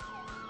you